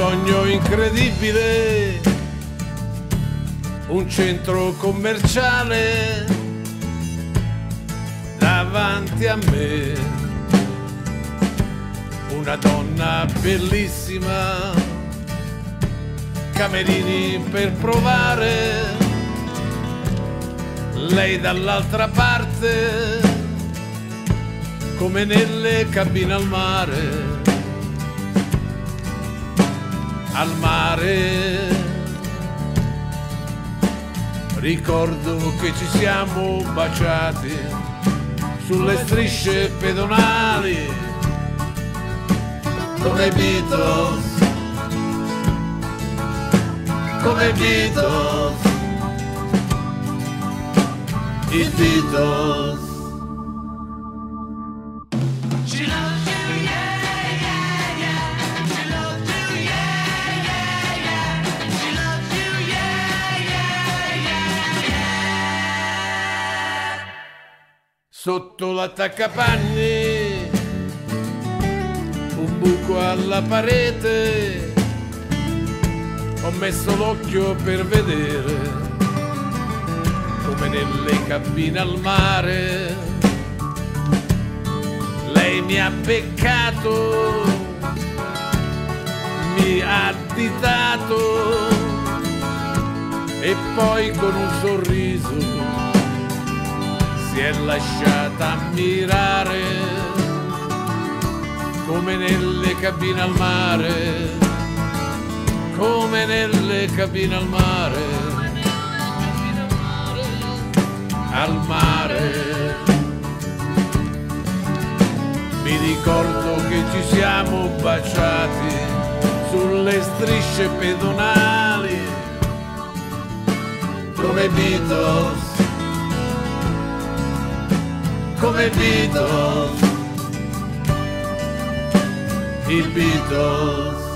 sogno incredibile, un centro commerciale davanti a me, una donna bellissima, camerini per provare, lei dall'altra parte, come nelle cabine al mare al mare. Ricordo che ci siamo baciati sulle strisce pedonali come Beatles, come Beatles, i Beatles. Sotto l'attaccapanni, un buco alla parete, ho messo l'occhio per vedere come nelle cabine al mare. Lei mi ha beccato, mi ha additato e poi con un sorriso si è lasciata ammirare come nelle cabine al mare, come nelle cabine al mare, al mare. Mi ricordo che ci siamo baciati sulle strisce pedonali come Beatles come Beatles, i Beatles.